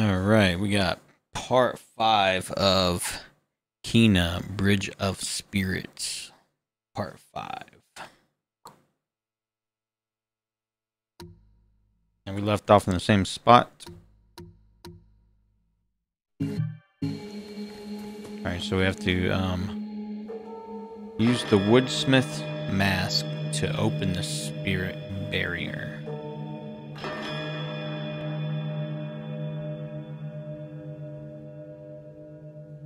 All right, we got part five of Kena Bridge of Spirits. Part five. And we left off in the same spot. Alright, so we have to um, use the woodsmith mask to open the spirit barrier.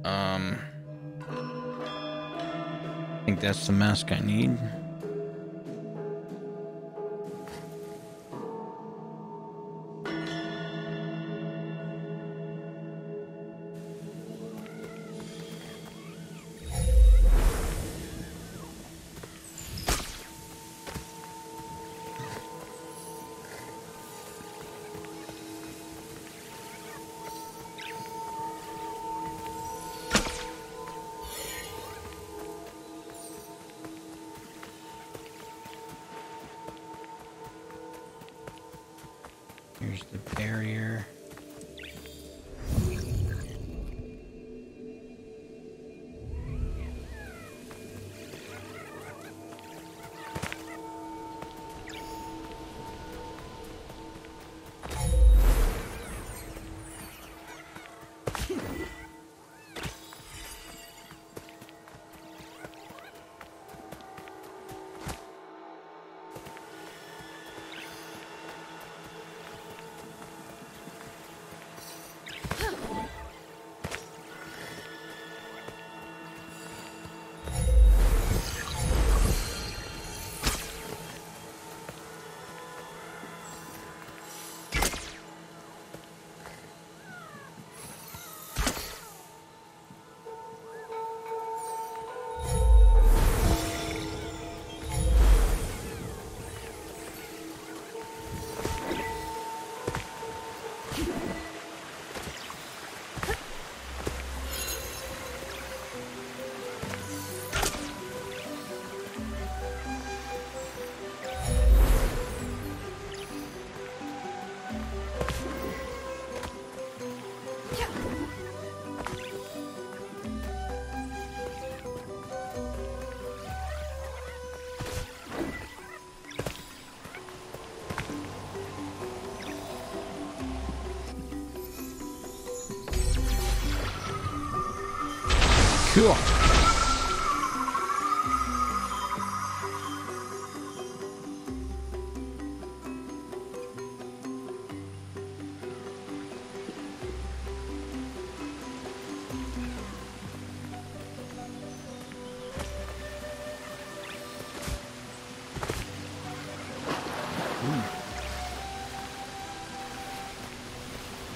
Um, I think that's the mask I need. Cool.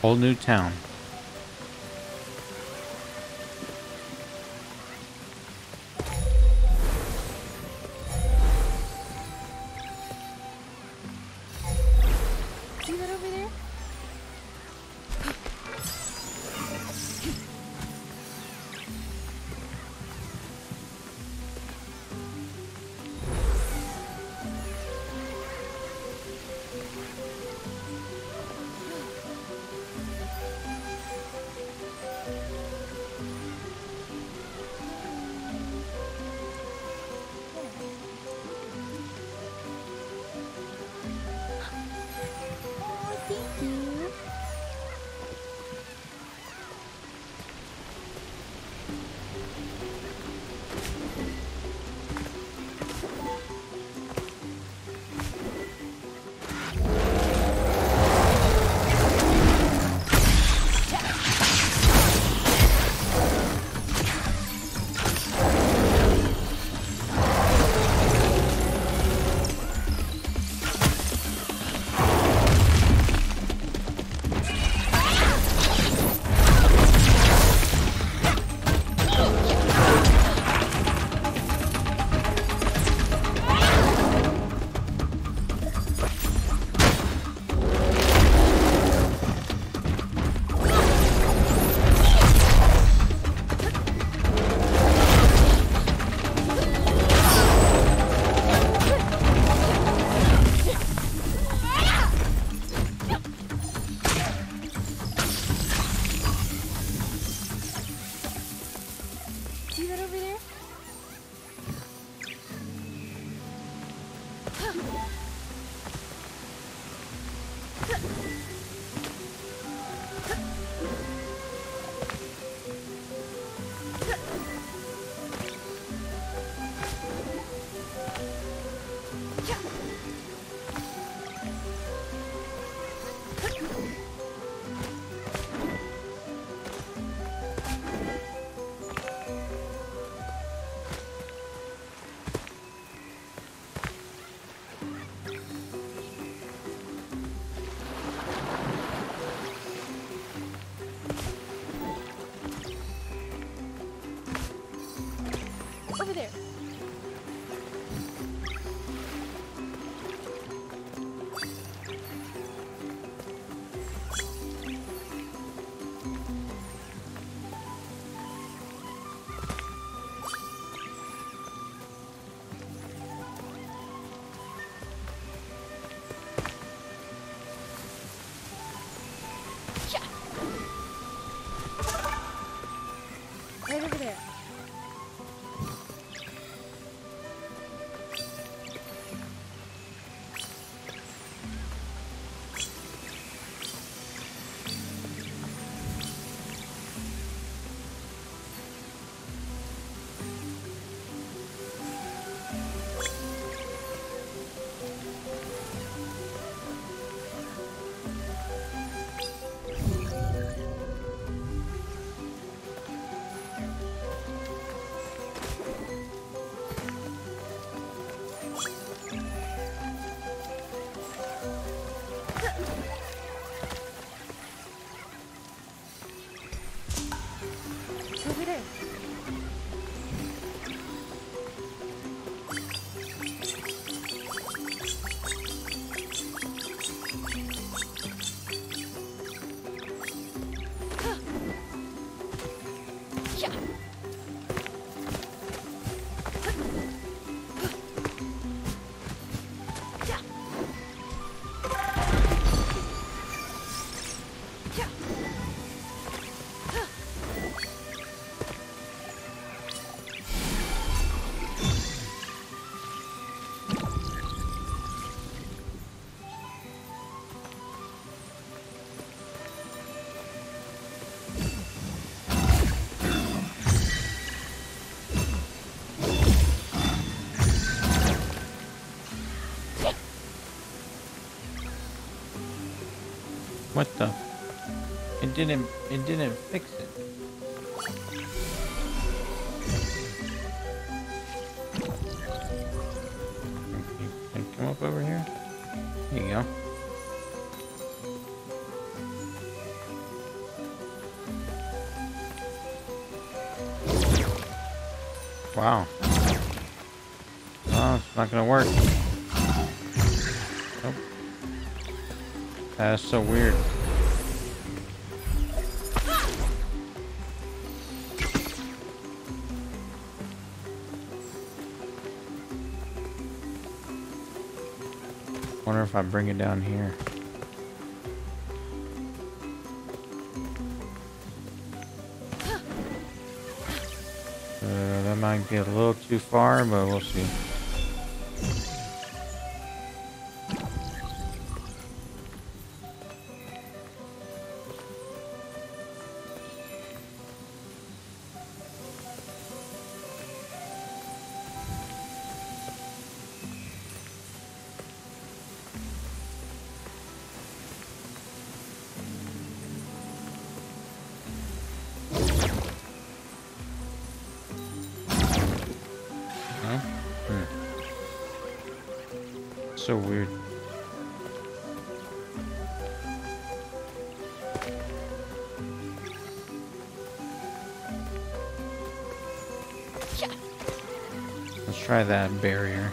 Whole new town. What the? It didn't. It didn't fix if I bring it down here. Uh, that might get a little too far, but we'll see. So weird. Let's try that barrier.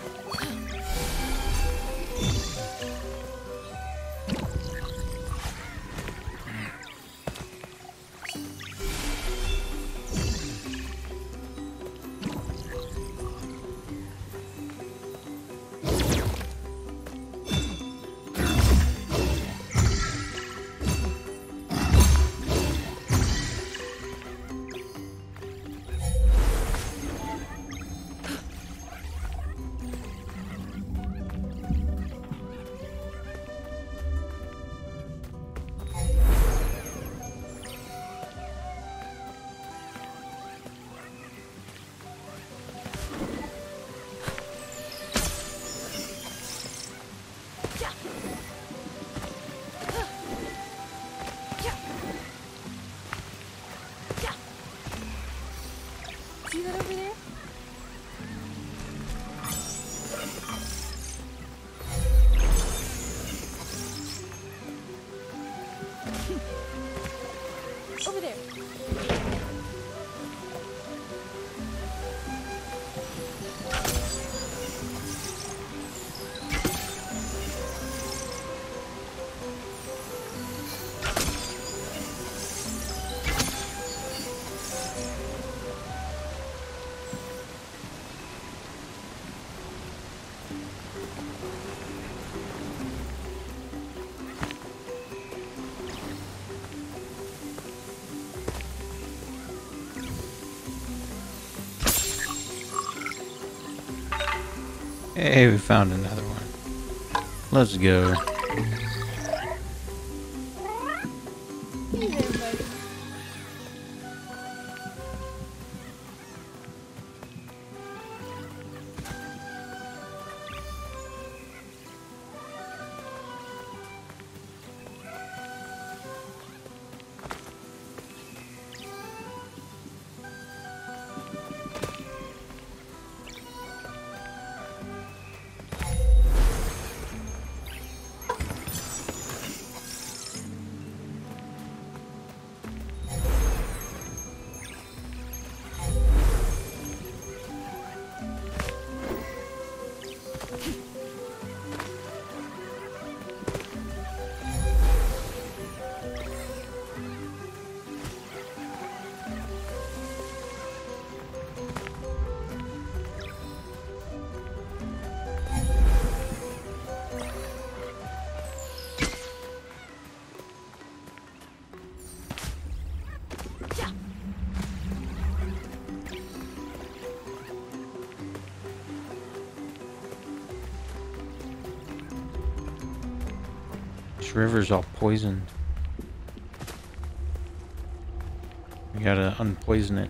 Hey, we found another one. Let's go. River's all poisoned. We gotta unpoison it.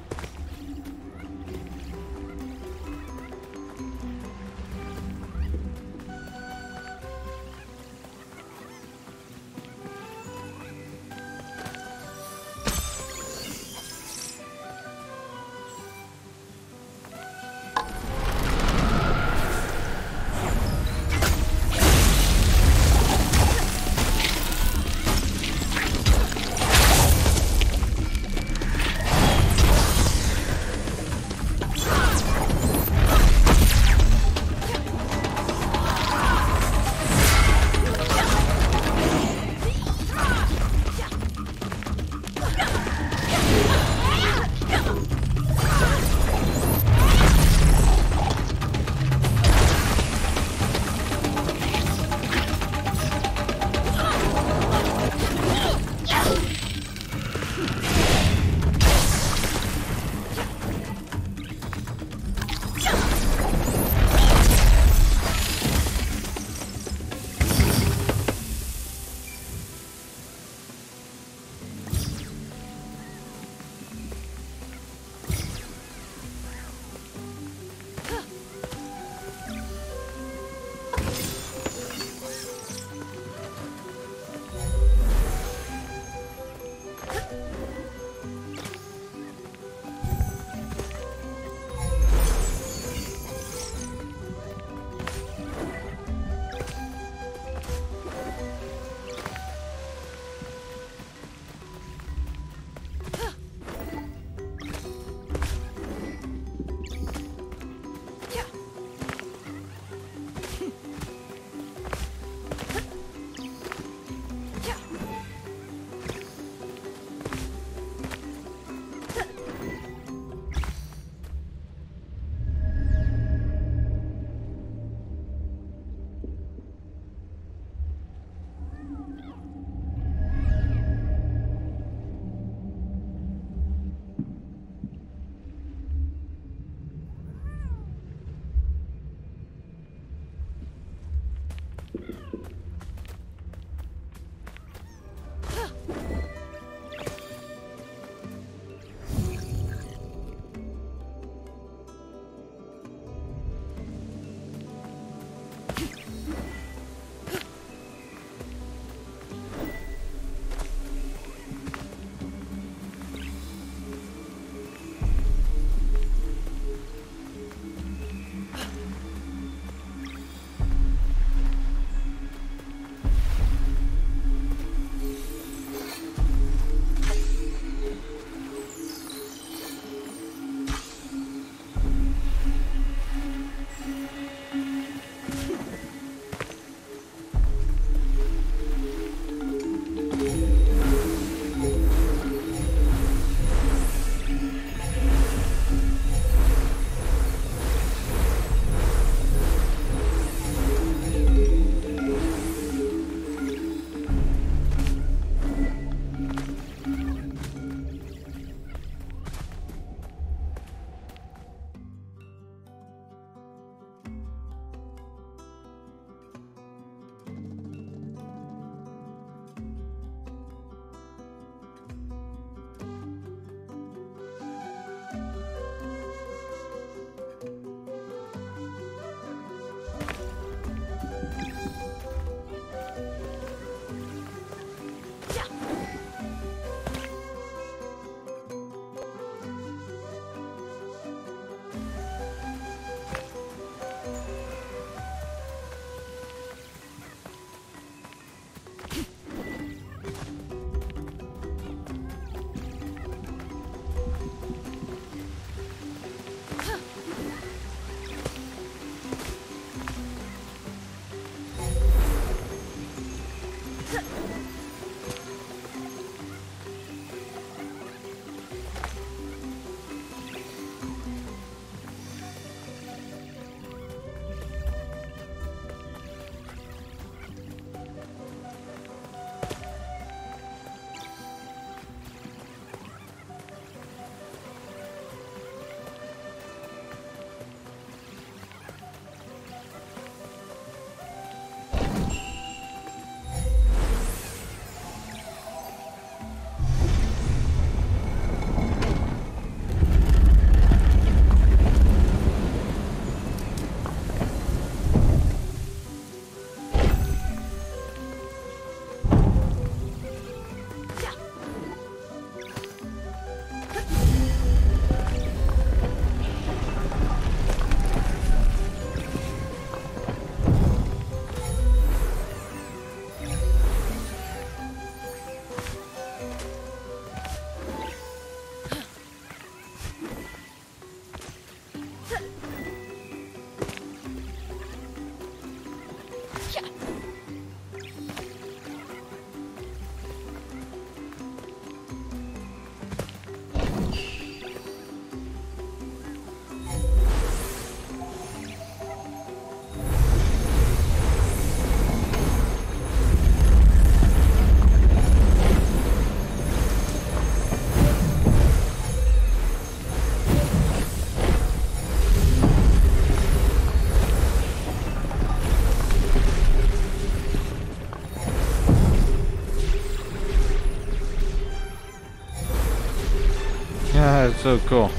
So cool.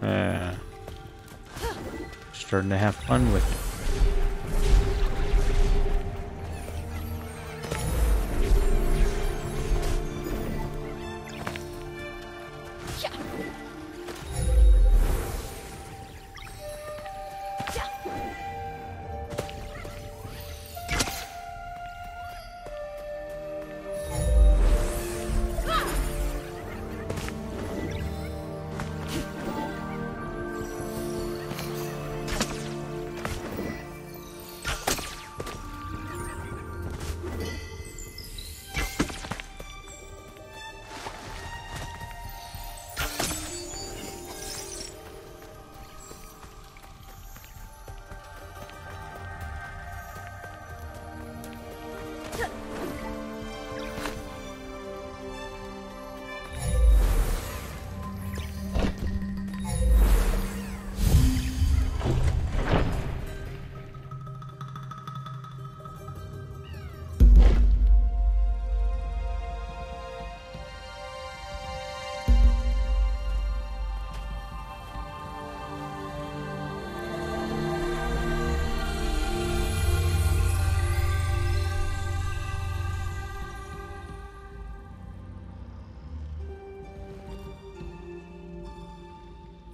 Yeah. Starting to have fun with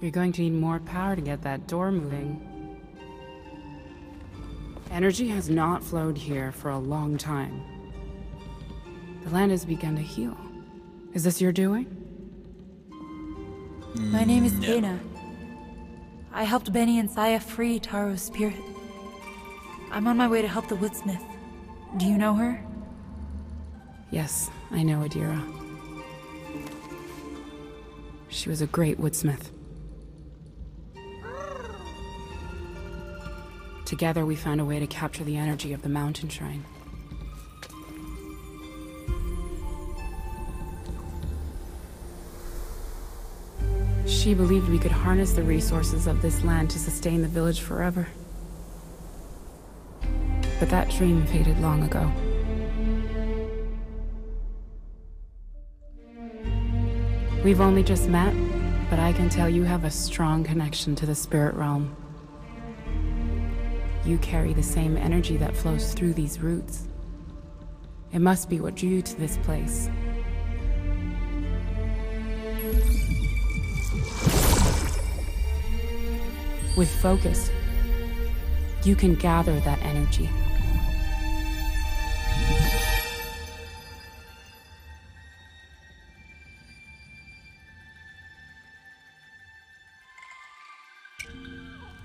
You're going to need more power to get that door moving. Energy has not flowed here for a long time. The land has begun to heal. Is this your doing? My name is mm, No. Kena. I helped Beni and Saiya free Taro's spirit. I'm on my way to help the woodsmith. Do you know her? Yes, I know Adira. She was a great woodsmith. Together, we found a way to capture the energy of the mountain shrine. She believed we could harness the resources of this land to sustain the village forever. But that dream faded long ago. We've only just met, but I can tell you have a strong connection to the spirit realm. You carry the same energy that flows through these roots. It must be what drew you to this place. With focus, you can gather that energy.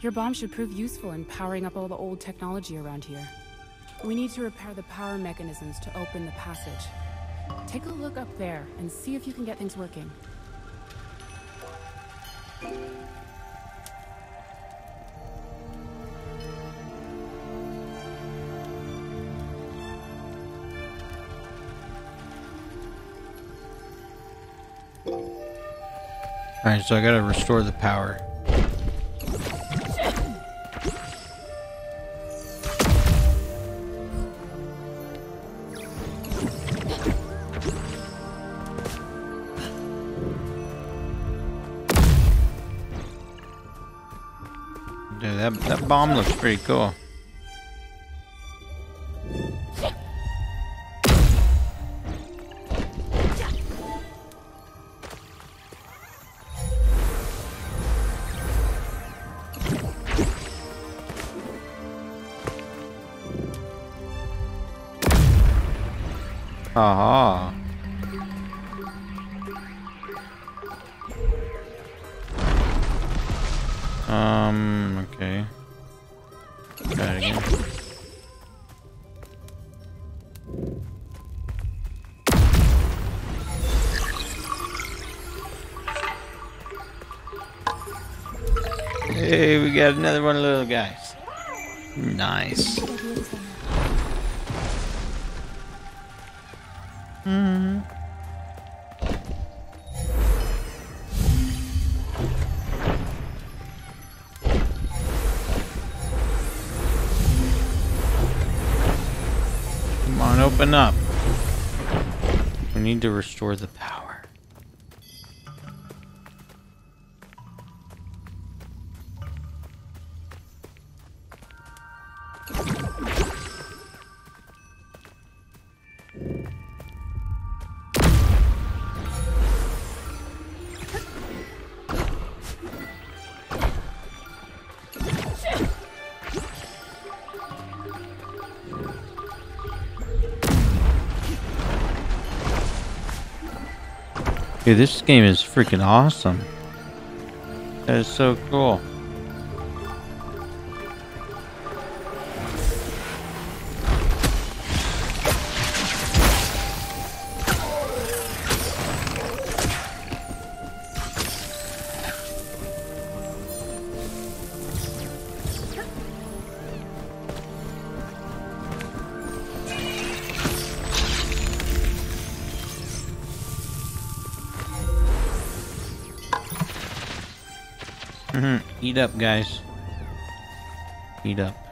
Your bomb should prove useful in powering up all the old technology around here. We need to repair the power mechanisms to open the passage. Take a look up there and see if you can get things working. Alright, so I gotta restore the power. Bomb looks pretty cool. Hey, we got another one of guys. Nice. Mm-hmm. Come on, open up. We need to restore the power. Dude, this game is freaking awesome. That is so cool. Mhm. Eat up, guys. Eat up.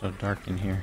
So dark in here.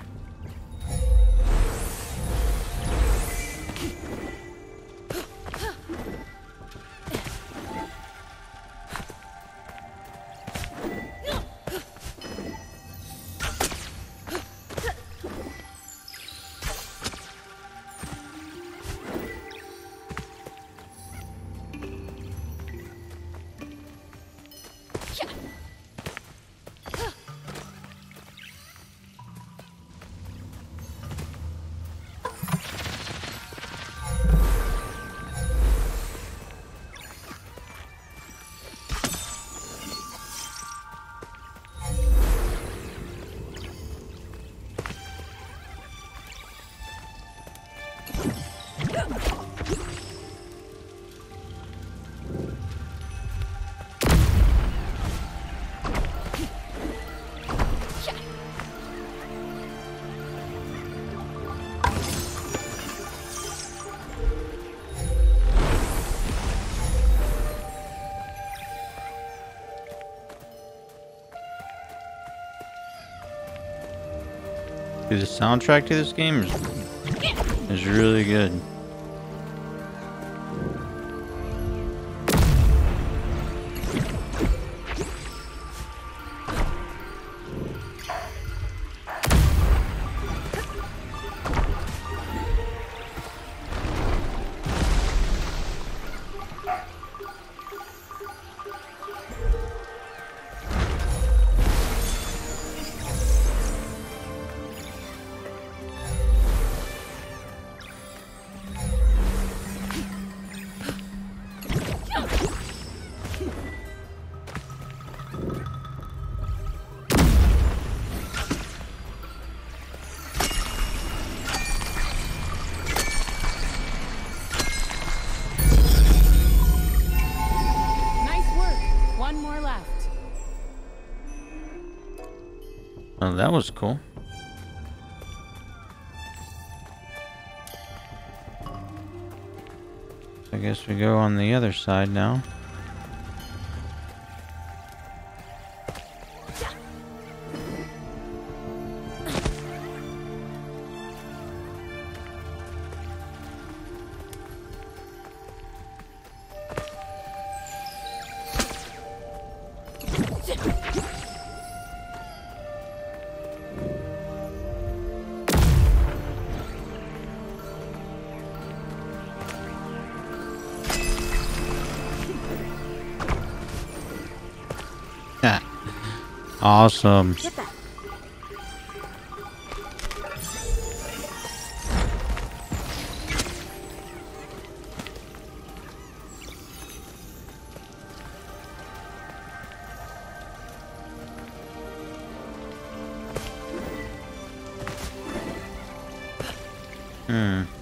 The soundtrack to this game is, is really good. That was cool. I guess we go on the other side now. Awesome. Hmm.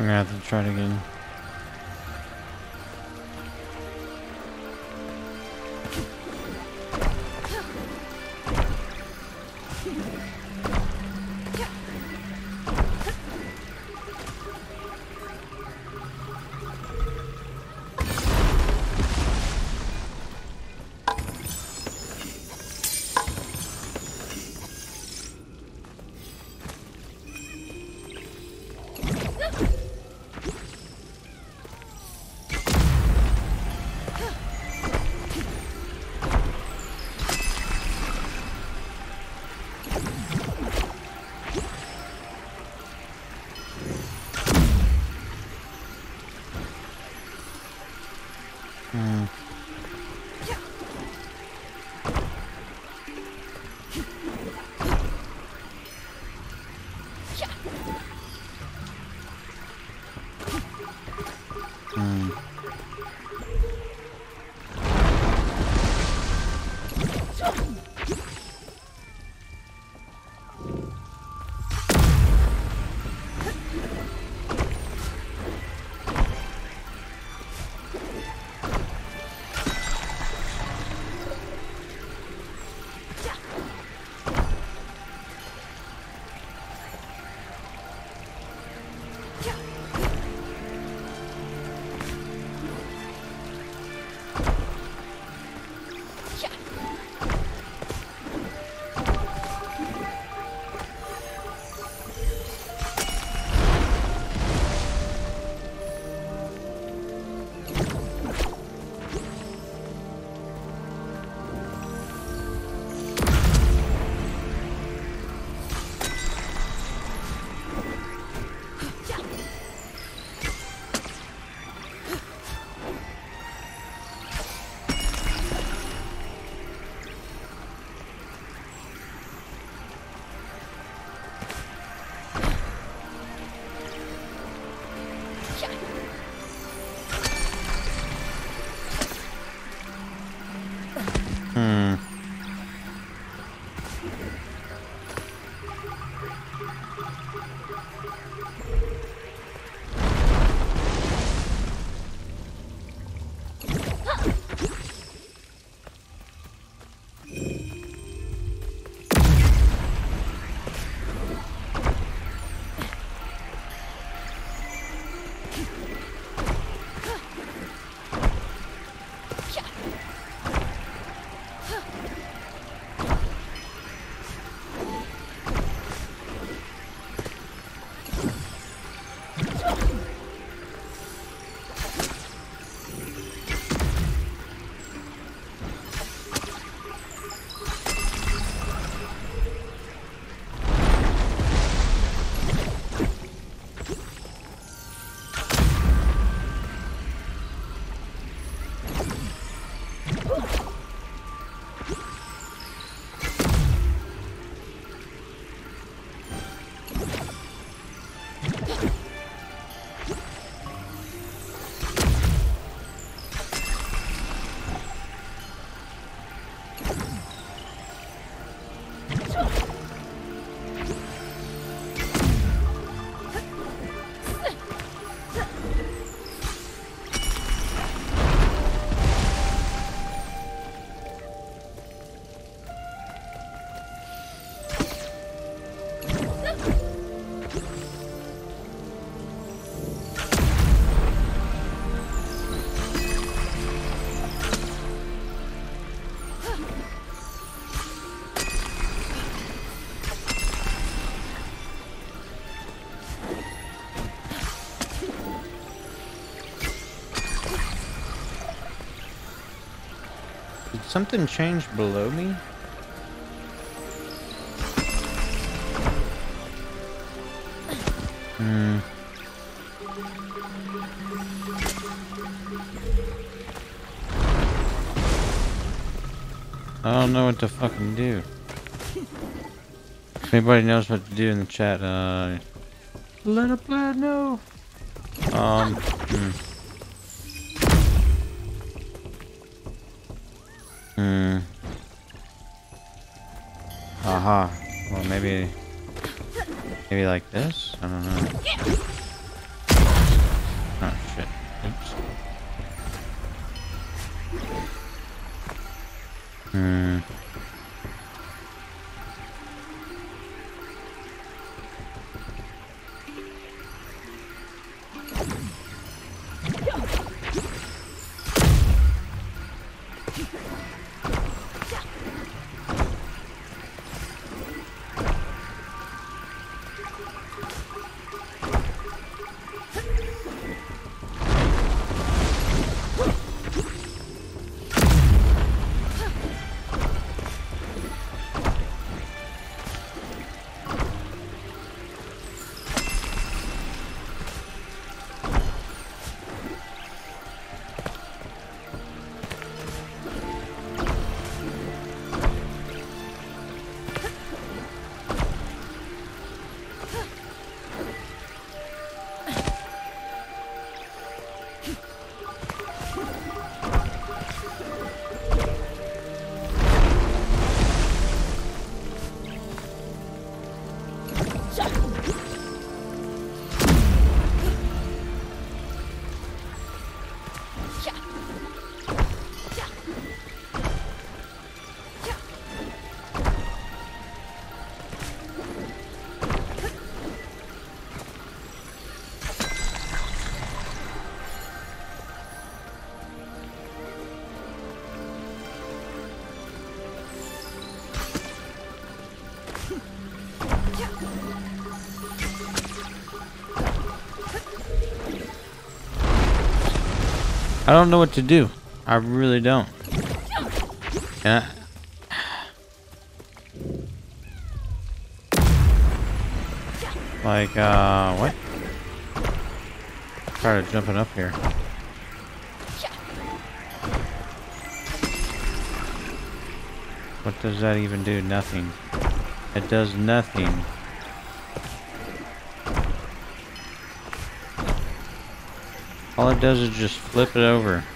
I'm gonna have to try it again. Something change below me? Hmm. I don't know what to fucking do. If anybody knows what to do in the chat? Uh, let a player know. Um. Hmm. Maybe I don't know what to do. I really don't. I, like, uh, what? Try to jumping up here. What does that even do? Nothing. It does nothing. All it does is just flip it over.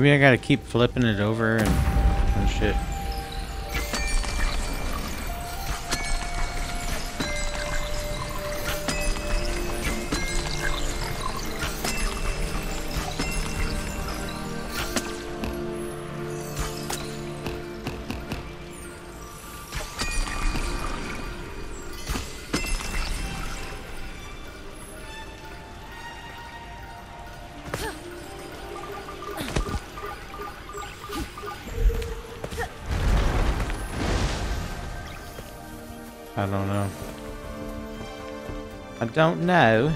Maybe I gotta keep flipping it over and, and shit. Don't know.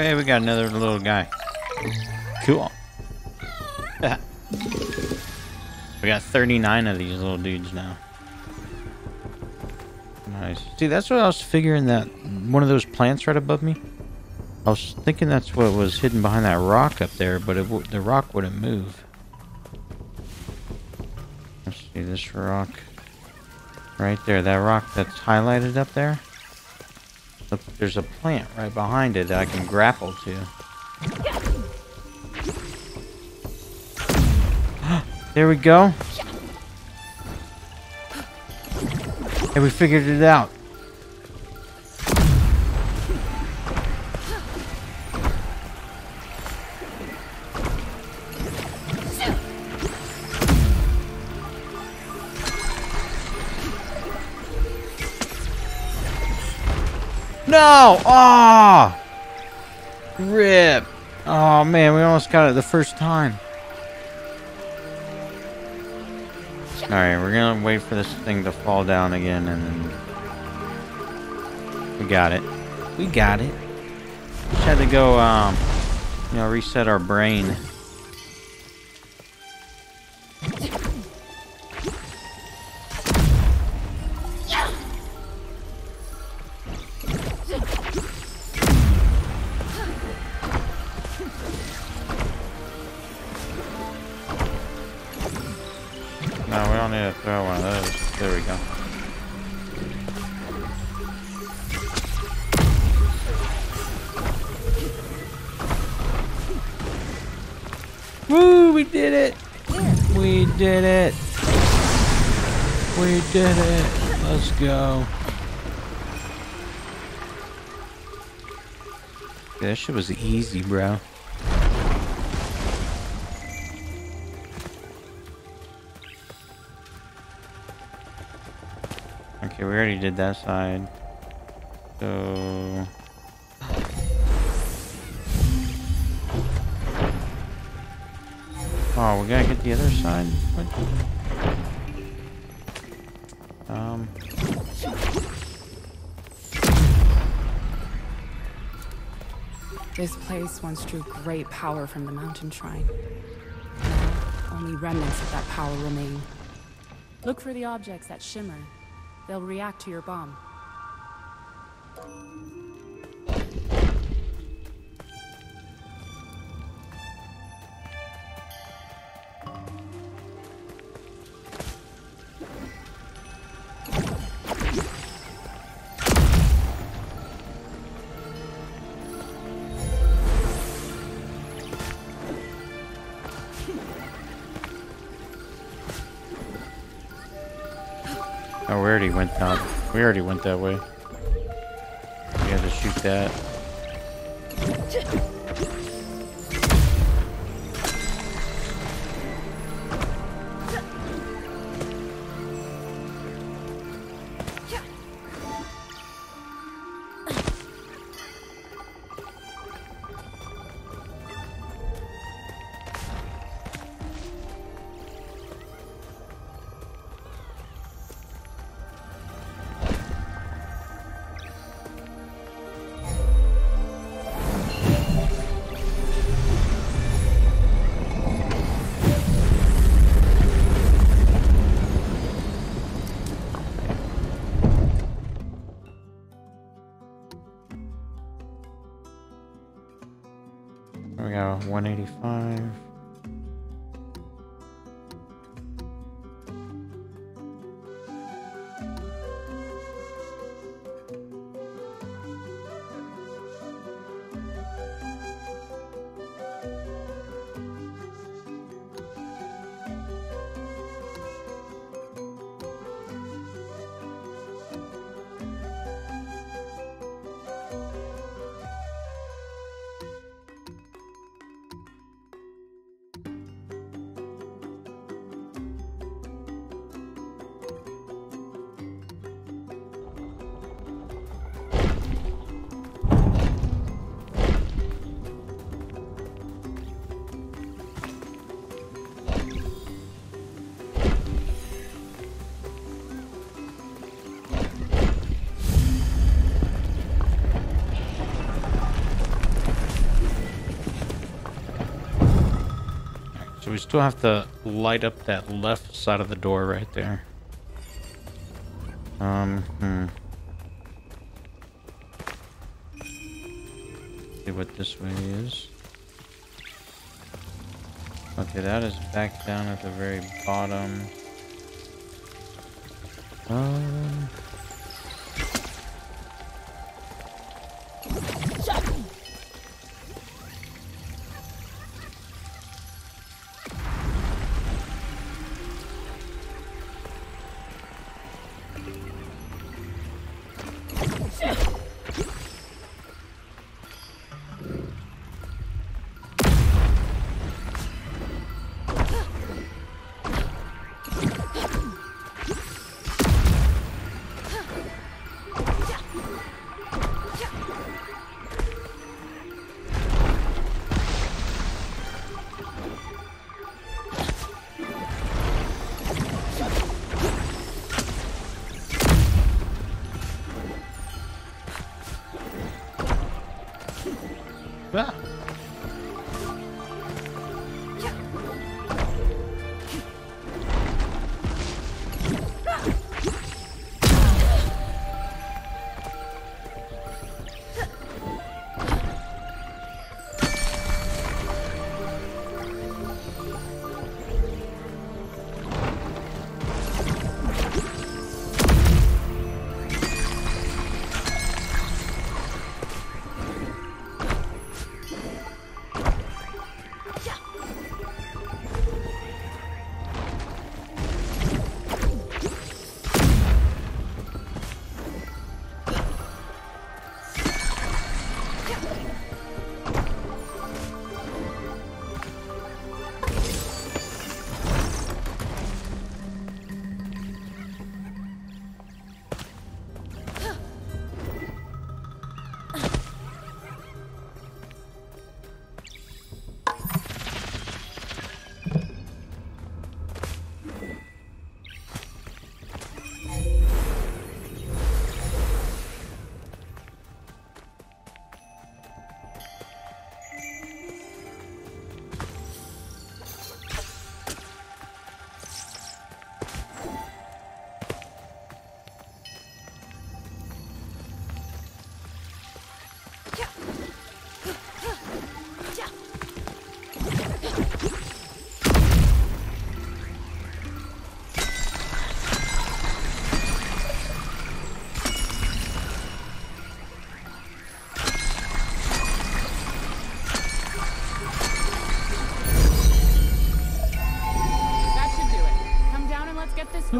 Hey, we got another little guy. Cool. we got 39 of these little dudes now. Nice. See, that's what I was figuring that one of those plants right above me. I was thinking that's what was hidden behind that rock up there, but the rock wouldn't move. Let's see this rock. Right there, that rock that's highlighted up there. There's a plant right behind it that I can grapple to. there we go. Hey, we figured it out. No! Oh! Rip! Oh man, we almost got it the first time. Alright, we're gonna wait for this thing to fall down again and then... We got it. We got it. Just had to go, um, you know, reset our brain. Need to throw one of those. There we go. Woo! We did it! We did it! We did it! Let's go. Yeah, that shit was easy, bro. Already did that side. So... Oh, we gotta get the other side? What? Um... This place once drew great power from the mountain shrine. Only remnants of that power remain. Look for the objects that shimmer. They'll react to your bomb. We already went that way. We had to shoot that. 185. Still have to light up that left side of the door right there. Um, hmm. see what this way is. Okay, that is back down at the very bottom. Um,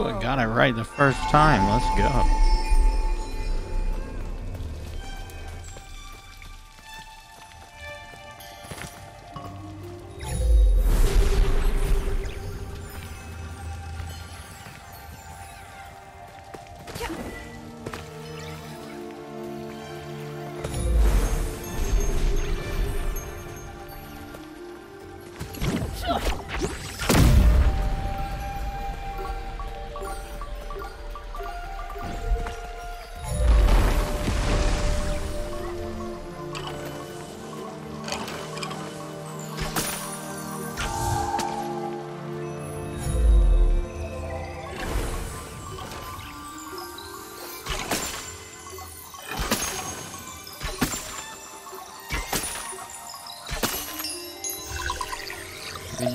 I got it right the first time. Let's go.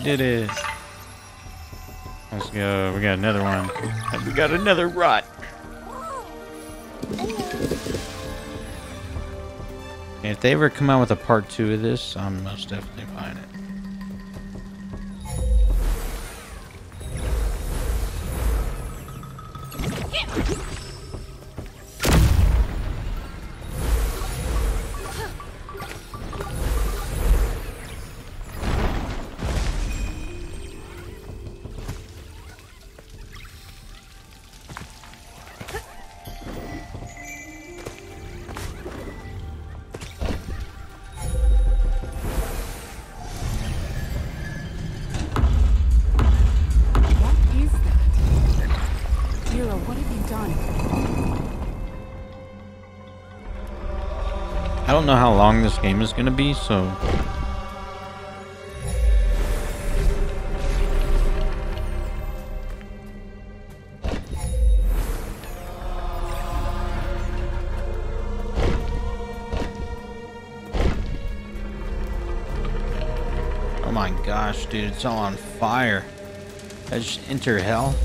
Did it. Let's go. We got another one. We got another rot. If they ever come out with a part two of this, I'm most definitely buying it. this game is going to be, so... Oh my gosh, dude, it's all on fire. I just enter hell?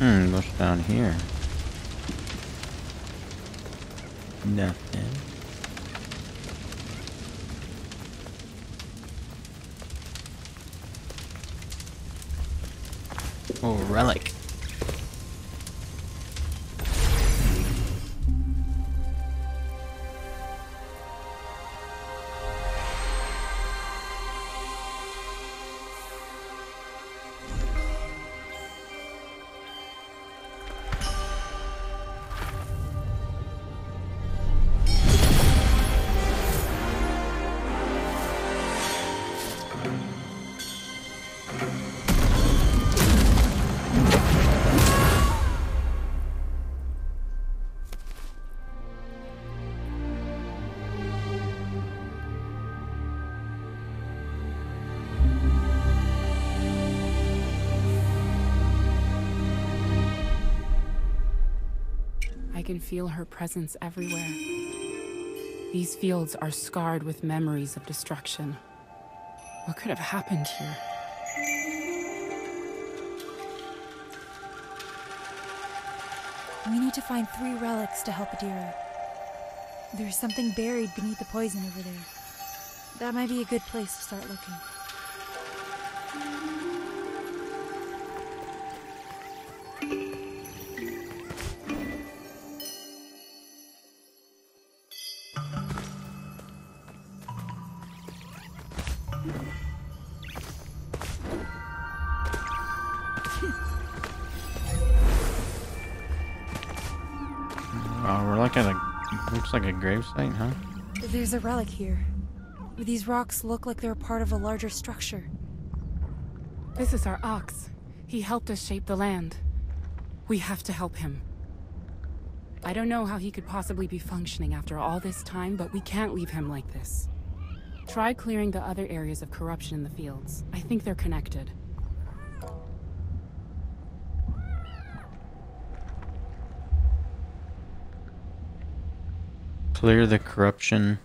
Hmm, what's down here? Nothing. Oh, relic. Feel her presence everywhere. These fields are scarred with memories of destruction. What could have happened here? We need to find three relics to help Adira. There's something buried beneath the poison over there. That might be a good place to start looking. Oh, we're looking at a looks like a gravesite, huh? There's a relic here. These rocks look like they're part of a larger structure. This is our ox. He helped us shape the land. We have to help him. I don't know how he could possibly be functioning after all this time, but we can't leave him like this. Try clearing the other areas of corruption in the fields. I think they're connected. Clear the corruption.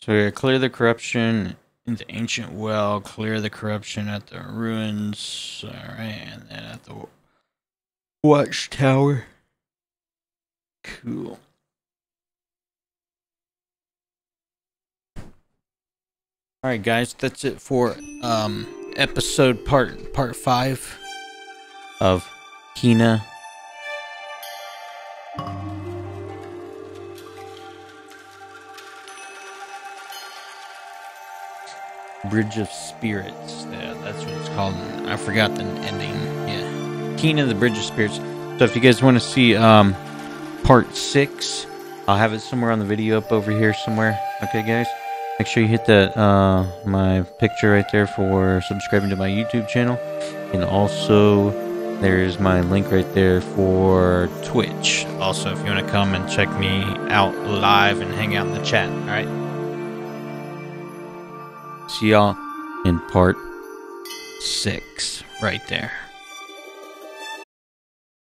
So we gotta clear the corruption in the ancient well, clear the corruption at the ruins, alright, and then at the watchtower. Cool. Alright guys, that's it for um episode part part five of Kena Bridge of Spirits. Yeah, that's what it's called. I forgot the ending. Yeah. Kena of the Bridge of Spirits. So if you guys want to see um, part six, I'll have it somewhere on the video up over here somewhere. Okay, guys? Make sure you hit that uh, my picture right there for subscribing to my YouTube channel. And also, there's my link right there for Twitch. Also, if you want to come and check me out live and hang out in the chat. All right? See y'all in part six right there.